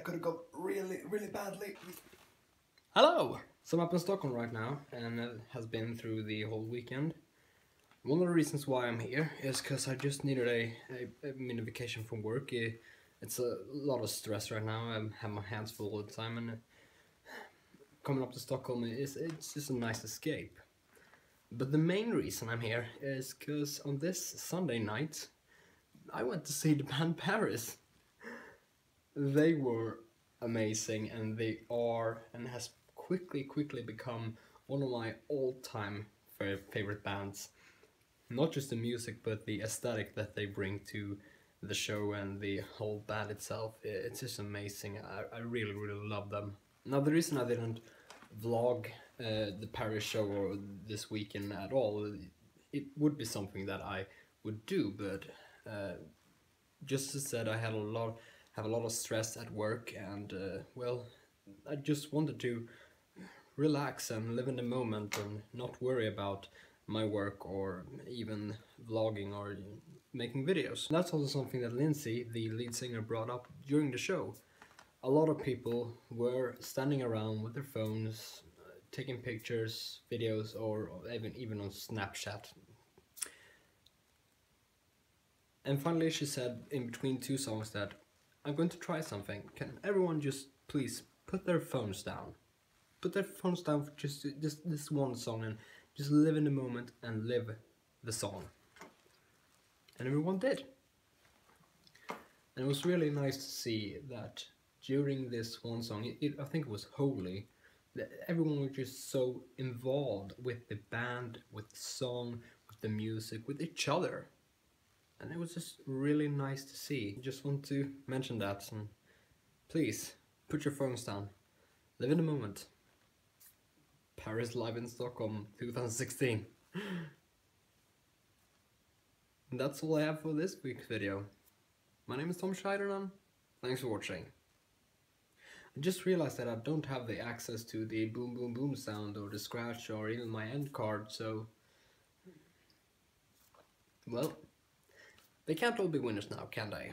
that could have gone really, really badly. Hello! So I'm up in Stockholm right now and it has been through the whole weekend. One of the reasons why I'm here is because I just needed a, a, a mini vacation from work. It, it's a lot of stress right now. I have my hands full all the time and uh, coming up to Stockholm is it's just a nice escape. But the main reason I'm here is because on this Sunday night I went to see the band PVRIS. They were amazing and they are and has quickly quickly become one of my all-time favorite bands. Not just the music but the aesthetic that they bring to the show and the whole band itself. It's just amazing. I, I really really love them. Now the reason I didn't vlog uh, the PVRIS show or this weekend at all it would be something that I would do but uh, just as said I had a lot have a lot of stress at work and uh, well I just wanted to relax and live in the moment and not worry about my work or even vlogging or making videos. That's also something that Lyndsey, the lead singer, brought up during the show. A lot of people were standing around with their phones, uh, taking pictures, videos, or even, even on Snapchat. And finally she said in between two songs that I'm going to try something. Can everyone just please put their phones down? Put their phones down for just, just this one song and just live in the moment and live the song. And everyone did. And it was really nice to see that during this one song, it, it, I think it was Holy, that everyone was just so involved with the band, with the song, with the music, with each other. And it was just really nice to see. Just want to mention that and please put your phones down. Live in the moment. PVRIS Live in Stockholm 2016. and that's all I have for this week's video. My name is Tom Scheidernan. Thanks for watching. I just realized that I don't have the access to the boom boom boom sound or the scratch or even my end card, so... Well, they can't all be winners now, can they?